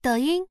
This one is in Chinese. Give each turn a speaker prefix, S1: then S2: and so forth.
S1: 抖音